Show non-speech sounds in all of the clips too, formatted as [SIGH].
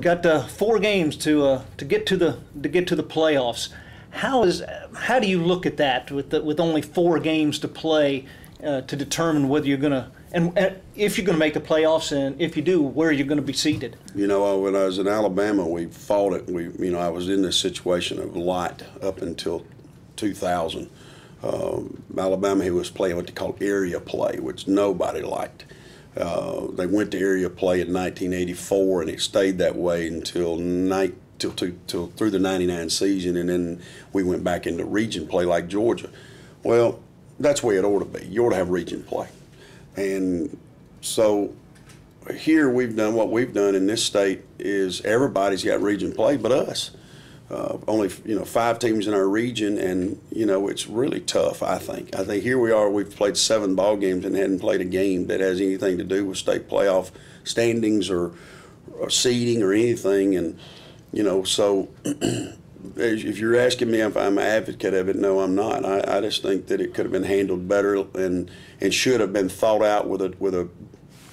got uh, four games to uh, to get to the to get to the playoffs. How is how do you look at that with the, with only four games to play uh, to determine whether you're going to and, and if you're going to make the playoffs and if you do, where are you're going to be seated? You know, uh, when I was in Alabama, we fought it. We, you know, I was in this situation of light up until 2000. Um, Alabama, he was playing what they call area play, which nobody liked. Uh, they went to area play in 1984, and it stayed that way until night till, till, till through the 99 season, and then we went back into region play like Georgia. Well, that's where it ought to be. You ought to have region play, and so here we've done what we've done in this state is everybody's got region play but us. Uh, only you know five teams in our region, and you know it's really tough. I think. I think here we are. We've played seven ball games and hadn't played a game that has anything to do with state playoff standings or, or seeding or anything. And you know, so [CLEARS THROAT] if you're asking me if I'm an advocate of it, no, I'm not. I, I just think that it could have been handled better and and should have been thought out with a with a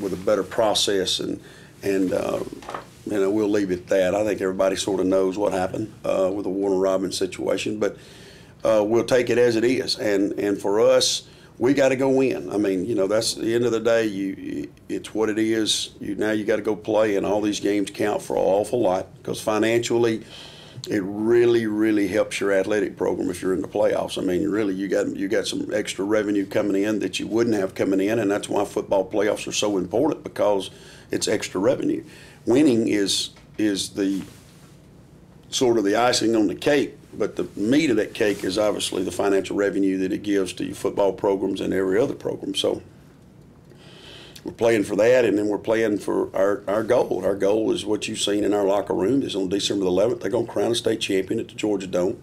with a better process and and. Uh, you know, we'll leave it at that. I think everybody sort of knows what happened uh, with the Warner Robins situation, but uh, we'll take it as it is. And and for us, we got to go win. I mean, you know, that's the end of the day. You, it's what it is. You now you got to go play, and all these games count for an awful lot because financially, it really, really helps your athletic program if you're in the playoffs. I mean, really, you got you got some extra revenue coming in that you wouldn't have coming in, and that's why football playoffs are so important because it's extra revenue winning is is the sort of the icing on the cake, but the meat of that cake is obviously the financial revenue that it gives to your football programs and every other program. So we're playing for that, and then we're playing for our, our goal. Our goal is what you've seen in our locker room is on December the 11th. They're going to crown a state champion at the Georgia Dome,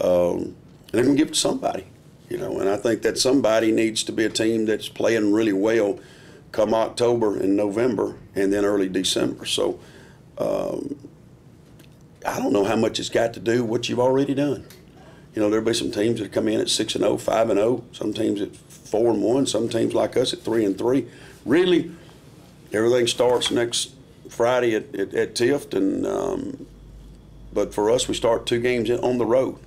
um, and they're going to give it to somebody, you know. And I think that somebody needs to be a team that's playing really well come October and November, and then early December. So um, I don't know how much it's got to do what you've already done. You know, there'll be some teams that come in at six and 0, 5 and 0, some teams at four and one, some teams like us at three and three. Really, everything starts next Friday at, at, at Tift, and um, but for us, we start two games on the road,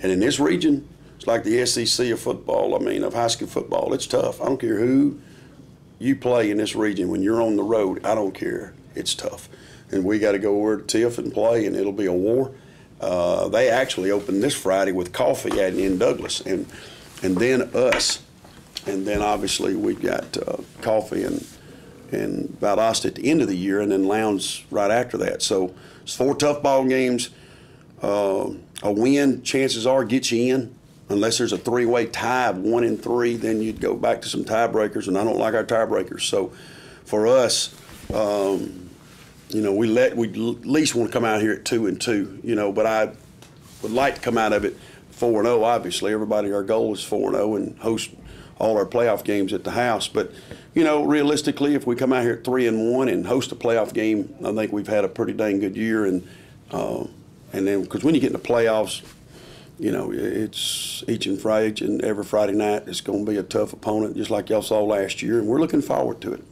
and in this region, it's like the SEC of football. I mean, of high school football, it's tough. I don't care who you play in this region when you're on the road, I don't care. It's tough. And we got to go over to Tift and play, and it'll be a war. Uh, they actually opened this Friday with coffee at in Douglas, and and then us, and then obviously we got uh, coffee and and Valdosta at the end of the year, and then Lowndes right after that. So it's four tough ball games. Uh, a win, chances are, gets you in unless there's a three-way tie of one and three, then you'd go back to some tiebreakers, and I don't like our tiebreakers. So for us, um, you know, we let we at least want to come out here at two and two, you know, but I would like to come out of it four and zero. Oh, obviously, everybody, our goal is four and zero and host all our playoff games at the house. But you know, realistically, if we come out here at three and one and host a playoff game, I think we've had a pretty dang good year. And uh, and then because when you get in the playoffs, you know, it's each and Friday and every Friday night. It's going to be a tough opponent, just like y'all saw last year, and we're looking forward to it.